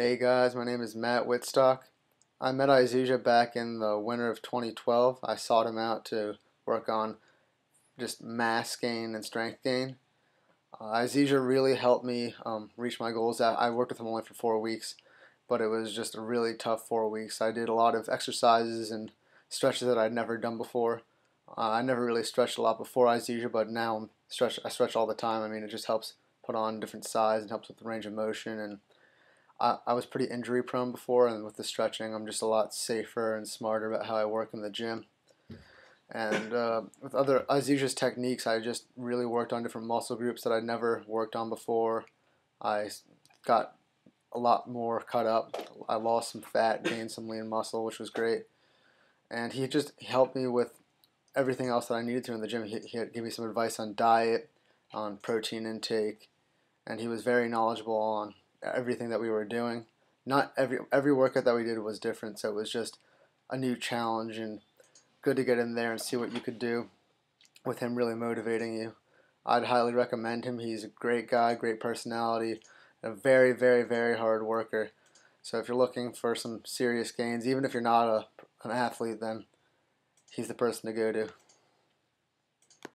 Hey guys, my name is Matt Whitstock. I met Isiejah back in the winter of 2012. I sought him out to work on just mass gain and strength gain. Uh, Isiejah really helped me um, reach my goals. I worked with him only for four weeks, but it was just a really tough four weeks. I did a lot of exercises and stretches that I'd never done before. Uh, I never really stretched a lot before Isiejah, but now I'm stretch, I stretch all the time. I mean, it just helps put on different size and helps with the range of motion and I, I was pretty injury prone before, and with the stretching, I'm just a lot safer and smarter about how I work in the gym. And uh, with other Isiejah's techniques, I just really worked on different muscle groups that I'd never worked on before. I got a lot more cut up. I lost some fat, gained some lean muscle, which was great. And he just helped me with everything else that I needed to in the gym. He, he gave me some advice on diet, on protein intake, and he was very knowledgeable on everything that we were doing. Not every every workout that we did was different, so it was just a new challenge and good to get in there and see what you could do with him really motivating you. I'd highly recommend him. He's a great guy, great personality, a very, very, very hard worker. So if you're looking for some serious gains, even if you're not a, an athlete, then he's the person to go to.